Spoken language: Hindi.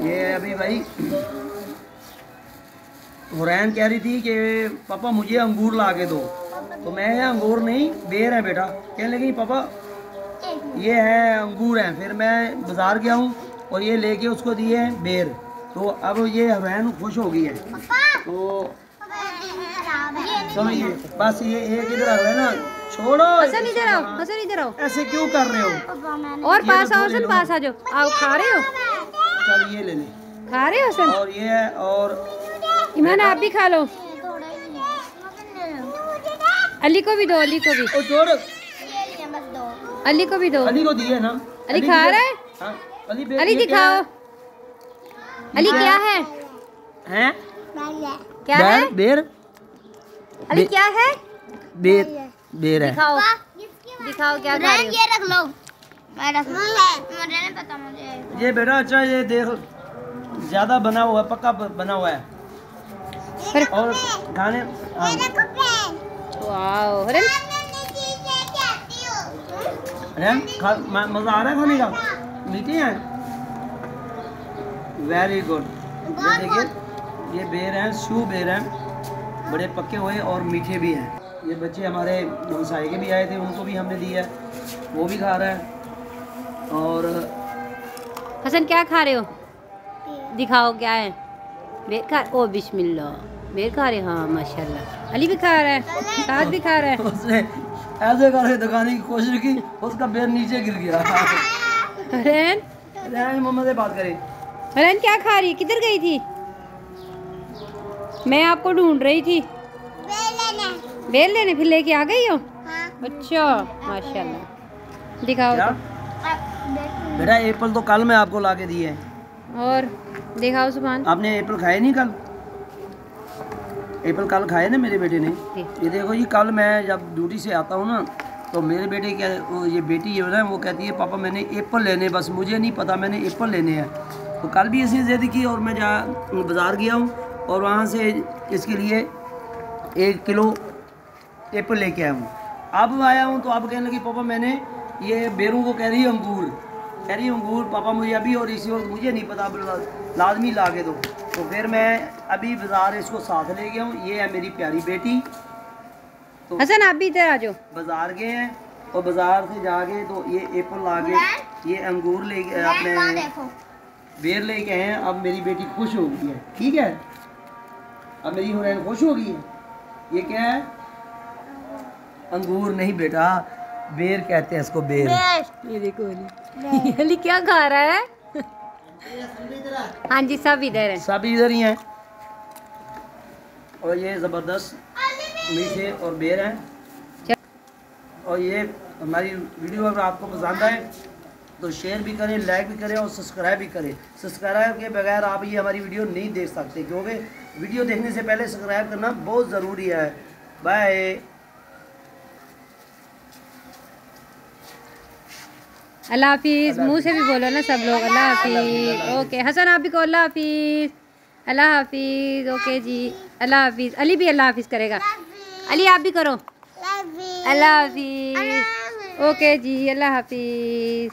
ये अभी भाई हुरैन कह रही थी कि पापा मुझे अंगूर ला के दो। तो मैं अंगूर नहीं बेर है बेटा। कहने लगी पापा ये है अंगूर हैं। फिर मैं बाज़ार गया हूँ और ये लेके उसको दिए हैं बेर। तो अब ये हुरैन खुश हो गई है। तो समझिए बस ये एक इधर आ गया ना? छोड़ो। हसन इधर आओ हसन इधर आओ ऐसे क्यों कर रहे हो? और पास तो आओ हसन पास आ जाओ। आओ खा रहे हो? चल ये ले ले। खा रहे हो हसन और ये है और ईमान आप भी खा लो। अली को भी दो अली को भी। अली को भी दो। अली को दिए ना। अली खा। रहा? है? हाँ, अली बे- अली क्या दिखाओ। अली क्या है? है? क्या है? बेर? अली क्या है? बेर। बेर है। दिखाओ। दिखाओ क्या खा रहे हो? ये रख लो। मैं रख लो। मुझे नहीं पता मुझे ये बेटा अच्छा ये देख ज़्यादा बना हुआ है पक्का बना हुआ है। अरे और खाने हाँ। वाओ अरे रैम खा म- मज़ा आ रहा है खाने का? मीठे हैं? वेरी गुड ये देखिए ये बेर हैं शू बेर हैं बड़े पक्के हुए और मीठे भी हैं। ये बच्चे हमारे हमसाए के भी आए थे उनको भी हमने दिया है। वो भी खा रहे हैं। और हसन क्या खा रहे हो? दिखाओ क्या है। बेर खा ओ बिस्मिल्लाह। बेर खा रहे हाँ माशाल्लाह। अली भी खा रहा है साथ भी खा रहा है। उसने ऐसे करके दिखाने की कोशिश की उसका बेर नीचे गिर गया। हरन रैम मम्मा से बात करें। हरन क्या खा रही किधर गई थी? मैं आपको ढूंढ रही थी। बेर लेने फिर लेके आ गई हो? अच्छा माशाल्लाह। दिखाओ। तो। बेटा एप्पल तो कल मैं आपको ला के दिए। और दिखाओ सुभान। आपने एप्पल खाए नहीं कल? एप्पल कल खाए ना मेरे बेटे ने? ये देखो जी कल मैं जब ड्यूटी से आता हूँ ना तो मेरे बेटे क्या वो ये बेटी जो है वो कहती है पापा मैंने एप्पल लेने बस मुझे नहीं पता मैंने एप्पल लेने हैं। तो कल भी ऐसी जिद की और मैं जा बाज़ार गया हूँ और वहाँ से इसके लिए एक किलो एप्पल लेके आया हूँ। अब आया हूँ तो अब कहने लगी पापा मैंने ये बेरू को कह रही है अंगूर। कह रही है अंगूर पापा मुझे अभी और इसी वक्त मुझे नहीं पता ला- लाजमी ला के दो। तो फिर मैं अभी बाज़ार इसको साथ ले गया हूँ। ये है मेरी प्यारी बेटी। तो हसन आप भी इधर आ जाओ। बाज़ार गए हैं और बाज़ार से जाके तो ये एप्पल ला के ये अंगूर ले के अपने बेर लेके आए हैं। अब मेरी बेटी खुश हो गई है। ठीक है? अब मेरी हुरैन खुश हो गई है। ये क्या है? अंगूर नहीं बेटा बेर कहते हैं इसको बेर। ये देखो अली अली क्या खा रहा है? हाँ जी सब इधर है। सब इधर ही हैं। और ये ज़बरदस्त मीठे और बेर हैं। और ये हमारी वीडियो अगर आपको पसंद आए तो शेयर भी करें लाइक भी करें और सब्सक्राइब भी करें। सब्सक्राइब के बगैर आप ये हमारी वीडियो नहीं देख सकते क्योंकि वीडियो देखने से पहले सब्सक्राइब करना बहुत ज़रूरी है। बाय अल्लाह हाफिज। मुँह से भी बोलो ना सब लोग अल्लाह हाफिज। ओके हसन आप भी को अल्लाह हाफिज। अल्लाह हाफिज। ओके जी अल्लाह हाफिज। अली भी अल्लाह हाफिज करेगा। अली आप भी करो। अल्लाह हाफिज। ओके जी अल्लाह हाफिज।